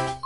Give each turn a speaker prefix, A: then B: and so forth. A: ん